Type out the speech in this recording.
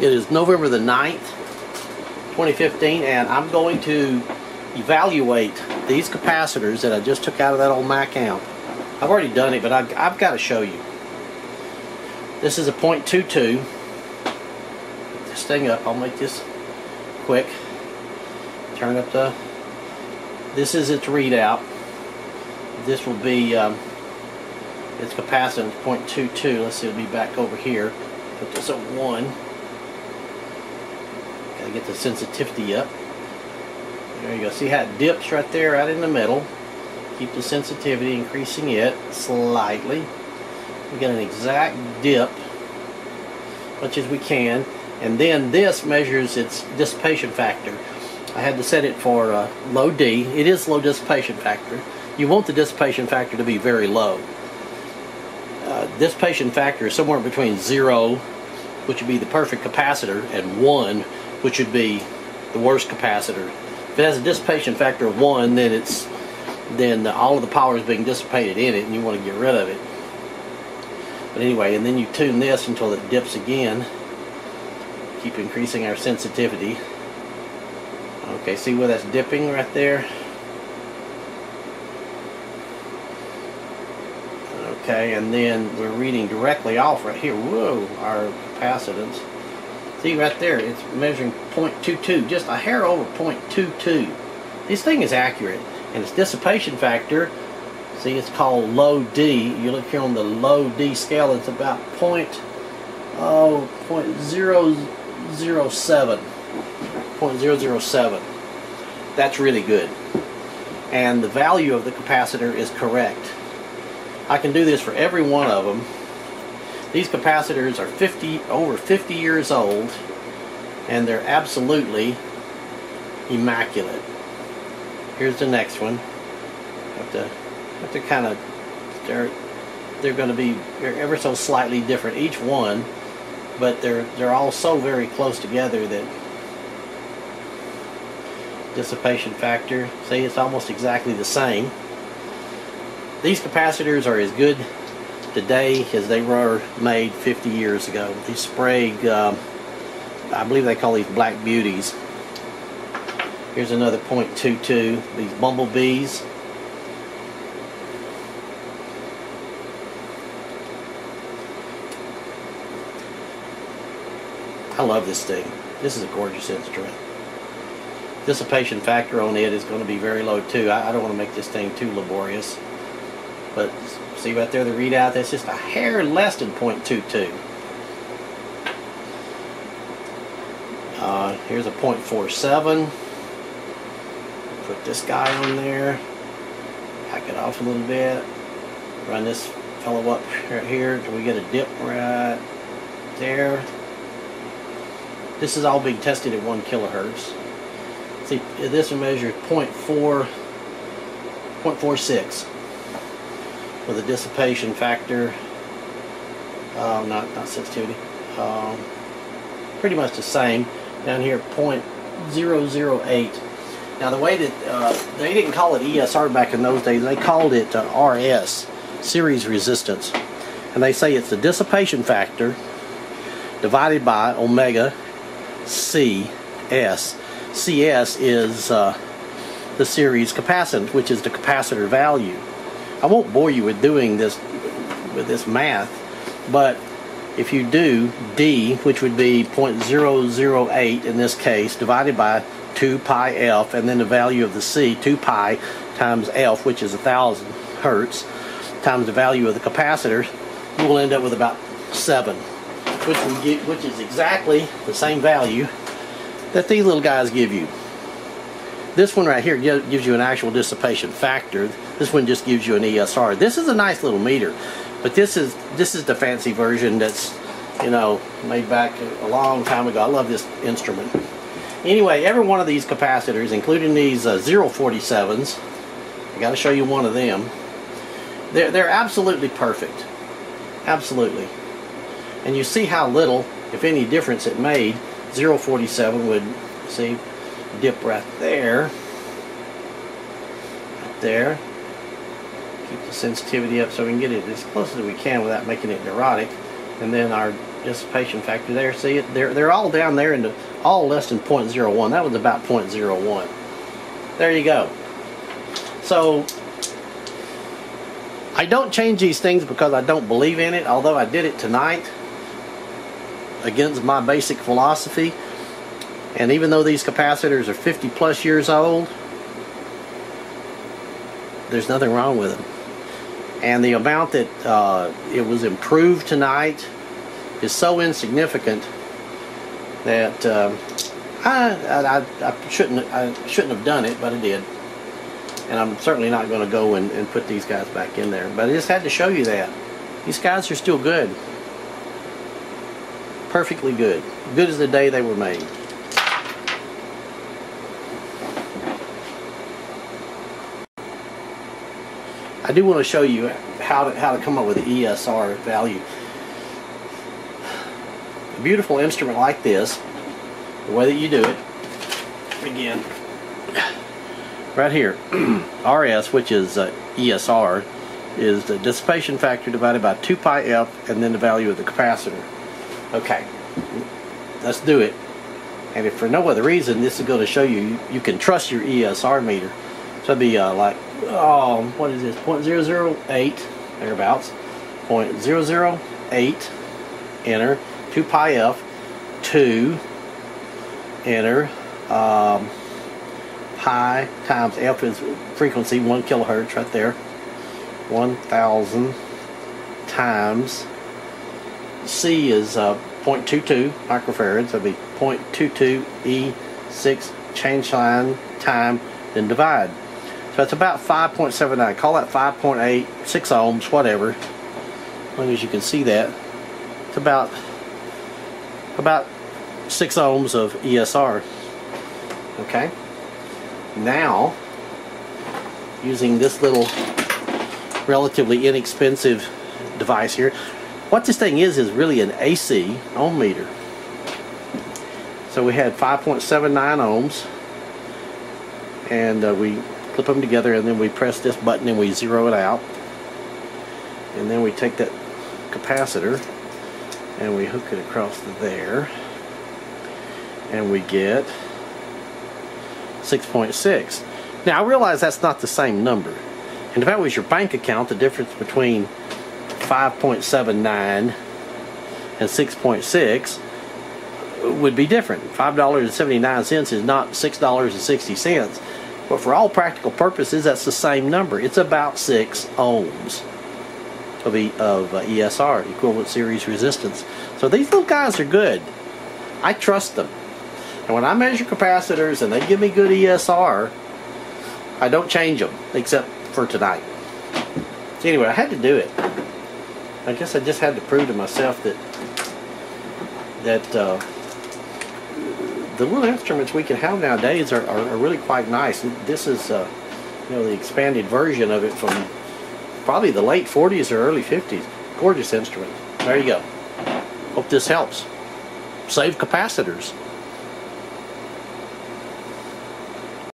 It is November the 9th, 2015, and I'm going to evaluate these capacitors that I just took out of that old Mac amp. I've already done it, but I've, I've got to show you. This is a 0.22. Put this thing up. I'll make this quick. Turn up the... This is its readout. This will be... Um, its capacitance 0.22. Let's see, it'll be back over here. Put this at 1 to get the sensitivity up. There you go. See how it dips right there, right in the middle. Keep the sensitivity increasing it slightly. We get an exact dip, much as we can. And then this measures its dissipation factor. I had to set it for uh, low D. It is low dissipation factor. You want the dissipation factor to be very low. Uh, dissipation factor is somewhere between zero, which would be the perfect capacitor, and one, which would be the worst capacitor. If it has a dissipation factor of one, then it's then all of the power is being dissipated in it, and you want to get rid of it. But anyway, and then you tune this until it dips again. Keep increasing our sensitivity. Okay, see where that's dipping right there? Okay, and then we're reading directly off right here. Whoa, our capacitance. See right there, it's measuring 0.22, just a hair over 0.22. This thing is accurate, and its dissipation factor, see it's called low D. You look here on the low D scale, it's about point, oh, 0.007. 0.007. That's really good. And the value of the capacitor is correct. I can do this for every one of them. These capacitors are 50 over 50 years old and they're absolutely immaculate. Here's the next one. Have to have to kind of they're they're going to be ever so slightly different each one, but they're they're all so very close together that dissipation factor, see it's almost exactly the same. These capacitors are as good today as they were made 50 years ago. These Sprague, um, I believe they call these Black Beauties. Here's another .22, these Bumblebees. I love this thing. This is a gorgeous instrument. Dissipation factor on it is going to be very low too. I, I don't want to make this thing too laborious. But see right there the readout, that's just a hair less than 0.22. Uh, here's a 0.47. Put this guy on there. Back it off a little bit. Run this fellow up right here until we get a dip right there. This is all being tested at 1 kilohertz. See, this one measures 0.4, 0.46 with a dissipation factor, uh, not, not sensitivity, um, pretty much the same. Down here, 0.008. Now the way that, uh, they didn't call it ESR back in those days, they called it uh, RS, series resistance. And they say it's the dissipation factor divided by omega CS. CS is uh, the series capacitance, which is the capacitor value. I won't bore you with doing this with this math, but if you do D, which would be 0.008 in this case, divided by 2 pi F, and then the value of the C, 2 pi times F, which is 1,000 hertz, times the value of the capacitor, you will end up with about 7, which, get, which is exactly the same value that these little guys give you. This one right here gives you an actual dissipation factor. This one just gives you an ESR. This is a nice little meter, but this is this is the fancy version that's you know made back a long time ago. I love this instrument. Anyway, every one of these capacitors, including these uh, 047s, I got to show you one of them. They're they're absolutely perfect, absolutely. And you see how little, if any, difference it made. 047 would see dip right there. Right there. Keep the sensitivity up so we can get it as close as we can without making it neurotic. And then our dissipation factor there. See it? They're, they're all down there into all less than 0.01. That was about 0.01. There you go. So I don't change these things because I don't believe in it, although I did it tonight against my basic philosophy. And even though these capacitors are 50 plus years old, there's nothing wrong with them. And the amount that uh, it was improved tonight is so insignificant that uh, I, I, I, shouldn't I shouldn't have done it, but I did. And I'm certainly not going to go and, and put these guys back in there. But I just had to show you that. These guys are still good. Perfectly good. Good as the day they were made. I do want to show you how to, how to come up with the ESR value. A beautiful instrument like this, the way that you do it, again, right here, RS, which is uh, ESR, is the dissipation factor divided by 2 pi f and then the value of the capacitor. Okay, let's do it. And if for no other reason, this is going to show you you can trust your ESR meter. So it'd be uh, like, oh, what is this, 0.008, thereabouts, 0.008, enter, 2 pi f, 2, enter, um, pi times f is frequency, 1 kilohertz right there, 1,000 times, C is uh, 0.22 microfarads, so it'd be 0.22 E6 change sign time, then divide. So it's about 5.79. Call that 5.8, 6 ohms, whatever. As long as you can see that. It's about about 6 ohms of ESR. Okay. Now, using this little relatively inexpensive device here, what this thing is is really an AC ohm meter. So we had 5.79 ohms and uh, we clip them together and then we press this button and we zero it out. And then we take that capacitor and we hook it across there. And we get 6.6 now I realize that's not the same number. And if that was your bank account the difference between 5.79 and 6.6 would be different. $5.79 is not $6.60 but for all practical purposes, that's the same number. It's about 6 ohms of, e, of uh, ESR, equivalent series resistance. So these little guys are good. I trust them. And when I measure capacitors and they give me good ESR, I don't change them, except for tonight. So anyway, I had to do it. I guess I just had to prove to myself that that uh, the little instruments we can have nowadays are, are, are really quite nice. This is, uh, you know, the expanded version of it from probably the late 40s or early 50s. Gorgeous instrument. There you go. Hope this helps. Save capacitors.